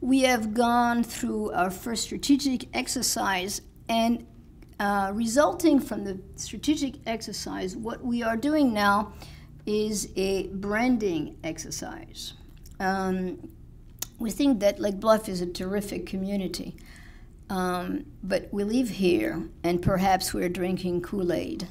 we have gone through our first strategic exercise, and uh, resulting from the strategic exercise, what we are doing now is a branding exercise. Um, we think that Lake Bluff is a terrific community, um, but we live here, and perhaps we're drinking Kool Aid.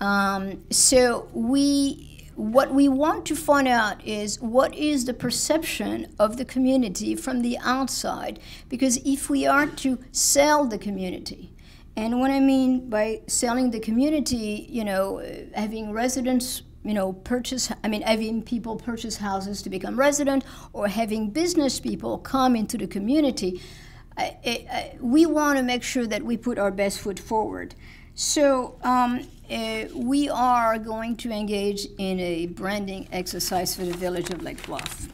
Um, so we what we want to find out is what is the perception of the community from the outside? Because if we are to sell the community and what i mean by selling the community you know having residents you know purchase i mean having people purchase houses to become resident or having business people come into the community I, I, we want to make sure that we put our best foot forward so um, uh, we are going to engage in a branding exercise for the village of Lake Bluff.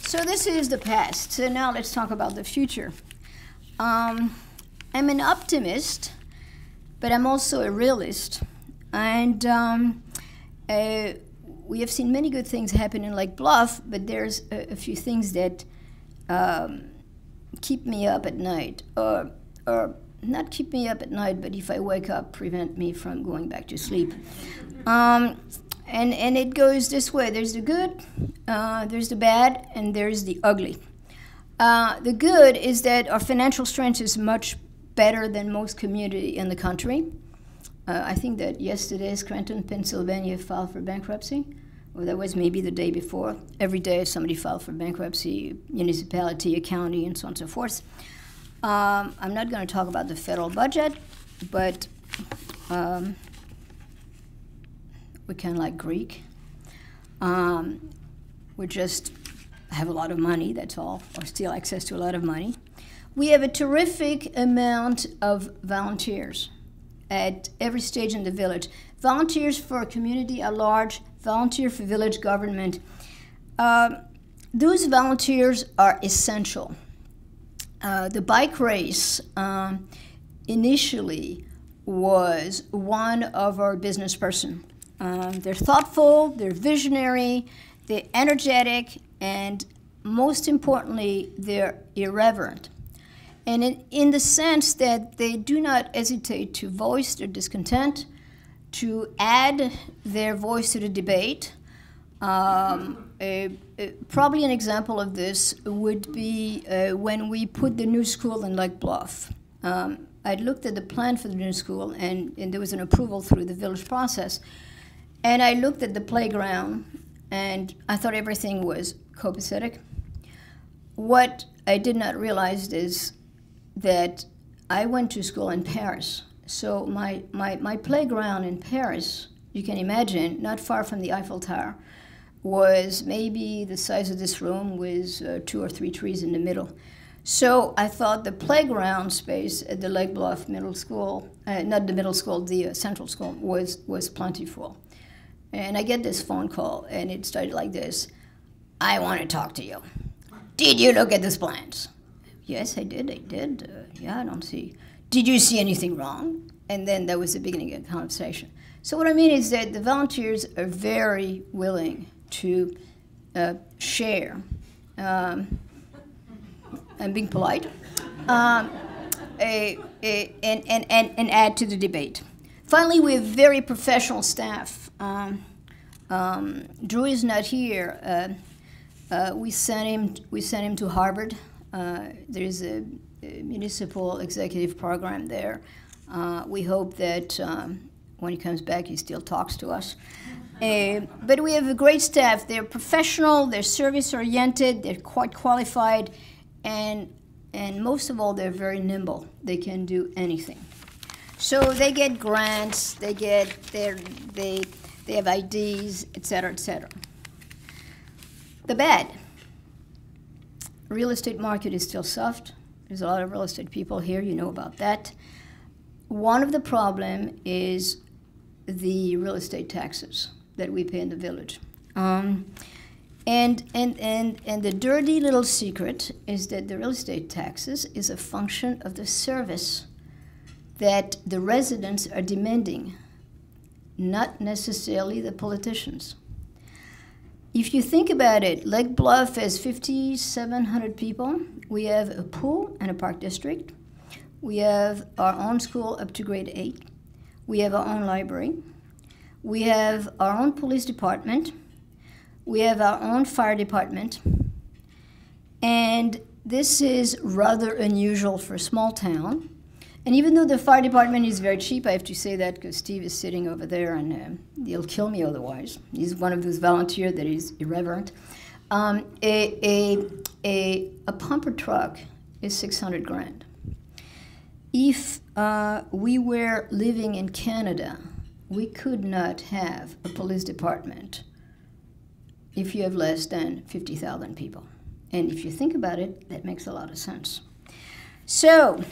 So this is the past. So now let's talk about the future. Um, I'm an optimist, but I'm also a realist. And um, uh, we have seen many good things happen in Lake Bluff, but there's a, a few things that um, keep me up at night, or, or not keep me up at night, but if I wake up, prevent me from going back to sleep. Um, and, and it goes this way there's the good, uh, there's the bad, and there's the ugly. Uh, the good is that our financial strength is much better than most community in the country. Uh, I think that yesterday, Scranton, Pennsylvania filed for bankruptcy. Well, that was maybe the day before. Every day somebody filed for bankruptcy, municipality, a county, and so on and so forth. Um, I'm not going to talk about the federal budget, but um, we kind of like Greek. Um, we just have a lot of money, that's all, or still access to a lot of money. We have a terrific amount of volunteers at every stage in the village. Volunteers for a community at large, volunteer for village government. Uh, those volunteers are essential. Uh, the bike race um, initially was one of our business person. Um, they're thoughtful, they're visionary, they're energetic, and most importantly, they're irreverent. And in, in the sense that they do not hesitate to voice their discontent, to add their voice to the debate, um, probably an example of this would be uh, when we put the new school in Lake Bluff. Um, I looked at the plan for the new school, and, and there was an approval through the village process. And I looked at the playground, and I thought everything was copacetic. What I did not realize is that I went to school in Paris. So my, my, my playground in Paris, you can imagine, not far from the Eiffel Tower, was maybe the size of this room with uh, two or three trees in the middle. So I thought the playground space at the Lake Bluff Middle School, uh, not the middle school, the uh, central school, was, was plentiful. And I get this phone call, and it started like this I want to talk to you. Did you look at these plans? Yes, I did. I did. Uh, yeah, I don't see. Did you see anything wrong? And then that was the beginning of the conversation. So, what I mean is that the volunteers are very willing to uh, share. Um, I'm being polite. Um, a, a, and, and, and, and add to the debate. Finally, we have very professional staff. Um, um, Drew is not here. Uh, uh, we sent him. We sent him to Harvard. Uh, there is a, a, municipal executive program there. Uh, we hope that um, when he comes back, he still talks to us. Uh, but we have a great staff. They're professional, they're service oriented, they're quite qualified, and, and most of all, they're very nimble. They can do anything. So they get grants, they get their, they, they have IDs, et cetera, et cetera. The bad real estate market is still soft. There's a lot of real estate people here, you know about that. One of the problem is the real estate taxes that we pay in the village. Um, and, and, and, and the dirty little secret is that the real estate taxes is a function of the service that the residents are demanding, not necessarily the politicians. if you think about it, Lake Bluff has 5,700 people. We have a pool and a park district. We have our own school up to grade 8. We have our own library. We have our own police department. We have our own fire department. And this is rather unusual for a small town. And even though the fire department is very cheap, I have to say that because Steve is sitting over there and uh, he'll kill me otherwise. He's one of those volunteers that is irreverent. Um, a, a, a, a pumper truck is 600 grand. If uh, we were living in Canada, we could not have a police department if you have less than 50,000 people. And if you think about it, that makes a lot of sense. So,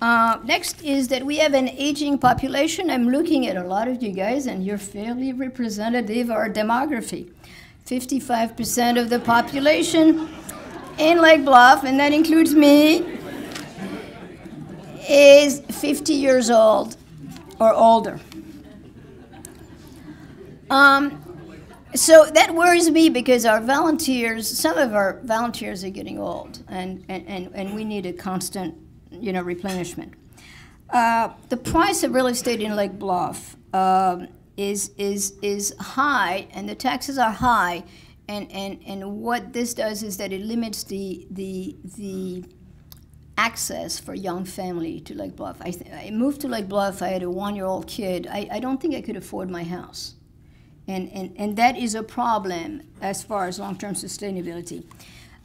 uh, next is that we have an aging population. I'm looking at a lot of you guys, and you're fairly representative of our demography. 55% of the population in Lake Bluff, and that includes me, is 50 years old or older. Um, so that worries me because our volunteers, some of our volunteers are getting old, and, and, and, and we need a constant you know, replenishment. Uh, the price of real estate in Lake Bluff um, is, is, is high, and the taxes are high. And, and, and what this does is that it limits the, the, the access for young family to Lake Bluff. I, I moved to Lake Bluff, I had a one year old kid. I, I don't think I could afford my house. And, and, and that is a problem as far as long term sustainability.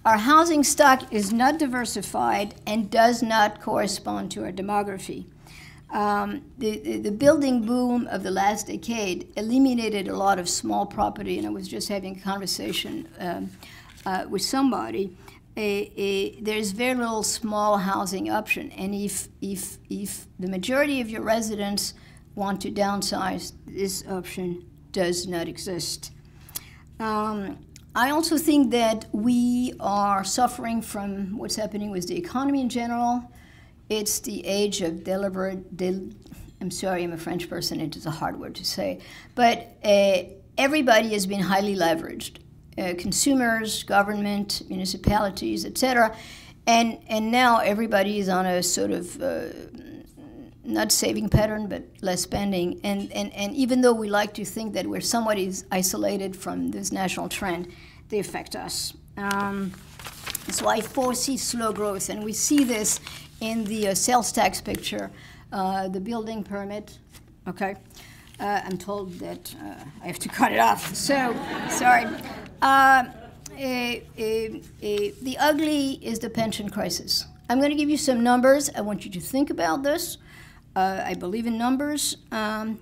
Our housing stock is not diversified and does not correspond to our demography. Um, the, the, the, building boom of the last decade eliminated a lot of small property, and I was just having a conversation um, uh, with somebody. A, a, there's very little small housing option, and if, if, if the majority of your residents want to downsize, this option does not exist. Um, I also think that we are suffering from what's happening with the economy in general. It's the age of deliberate. Del- I'm sorry, I'm a French person. It is a hard word to say, but uh, everybody has been highly leveraged. Uh, consumers, government, municipalities, etc. And and now everybody is on a sort of uh, not saving pattern, but less spending. And, and, and even though we like to think that we're somewhat isolated from this national trend, they affect us. Um, so I foresee slow growth, and we see this in the uh, sales tax picture, uh, the building permit. Okay, uh, I'm told that uh, I have to cut it off. So sorry. Uh, the ugly is the pension crisis. I'm going to give you some numbers. I want you to think about this. Uh, I believe in numbers. Um,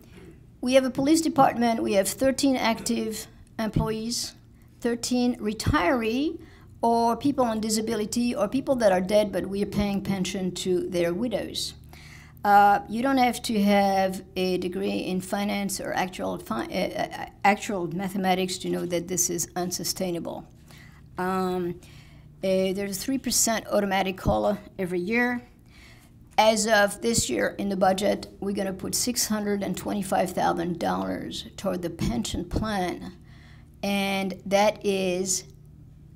we have a police department. We have 13 active employees, 13 retiree or people on disability or people that are dead but we are paying pension to their widows. Uh, you don't have to have a degree in finance or actual, fi- uh, uh actual mathematics to know that this is unsustainable. Um, uh, there's a 3% automatic COLA every year. As of this year in the budget, we're going to put $625,000 toward the pension plan, and that is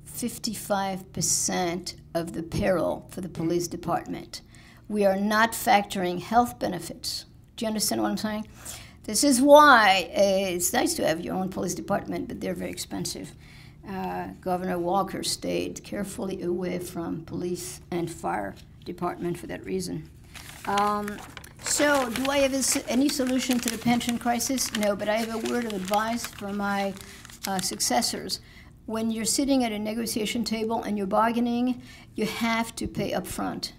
55% of the payroll for the police department. We are not factoring health benefits. Do you understand what I'm saying? This is why uh, it's nice to have your own police department, but they're very expensive. Uh, Governor Walker stayed carefully away from police and fire department for that reason. Um, so, do I have any solution to the pension crisis? No, but I have a word of advice for my uh, successors. When you're sitting at a negotiation table and you're bargaining, you have to pay up front.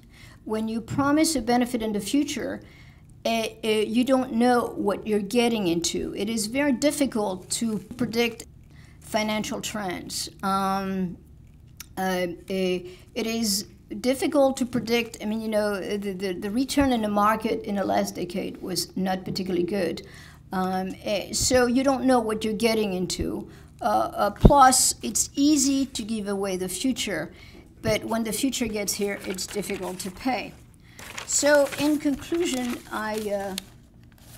When you promise a benefit in the future, uh, uh, you don't know what you're getting into. It is very difficult to predict financial trends. Um, uh, it is difficult to predict. I mean, you know, the, the, the, return in the market in the last decade was not particularly good. Um, eh, so you don't know what you're getting into. Uh, uh, plus, it's easy to give away the future, but when the future gets here, it's difficult to pay. So, in conclusion, I uh,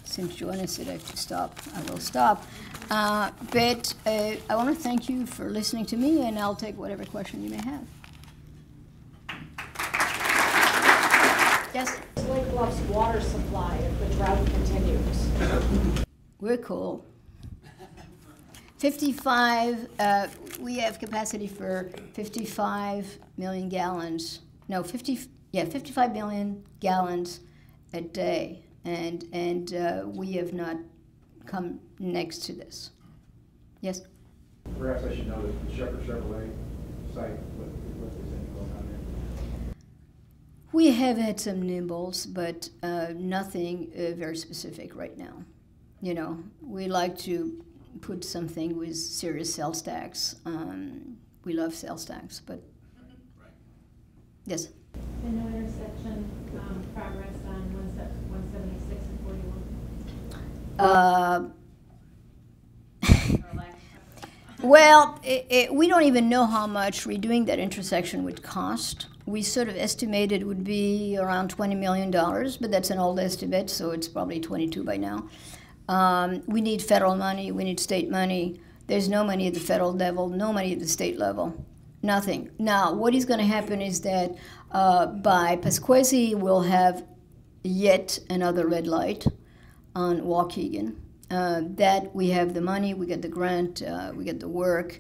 since Joanna said I have to stop, I will stop. Uh, but uh, I want to thank you for listening to me, and I'll take whatever question you may have. Yes, Lake Bluff's water supply if the drought continues? we're cool. 55, uh, we have capacity for 55 million gallons. No, 50, yeah, 55 million gallons a day. And, and uh, we have not come next to this. Yes? Perhaps I should know that the Shepherd Chevrolet site, what, what is anything going on there? We have had some nibbles, but uh, nothing uh, very specific right now. You know, we like to put something with serious sales tax. Um, we love sales tax, but yes. The no intersection, um, progress on one seventy-six and forty-one? Uh, Or lack of- well, it, it, we don't even know how much redoing that intersection would cost. We sort of estimated it would be around $20 million, but that's an old estimate, so it's probably 22 by now. Um, we need federal money, we need state money. There's no money at the federal level, no money at the state level. Nothing. Now, what is going to happen is that uh, by Pasquesi, we'll have yet another red light on Waukegan. Uh, that we have the money, we get the grant, uh, we get the work,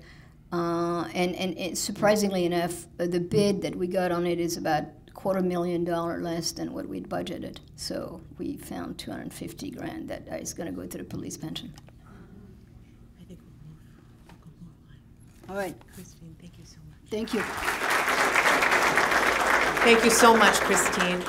uh, and and it, surprisingly enough, the bid that we got on it is about quarter million dollar less than what we'd budgeted. So we found 250 grand that is going to go to the police pension. I think we'll move, we'll go more line. All right, Christine, thank you so much. thank you. Thank you so much, Christine.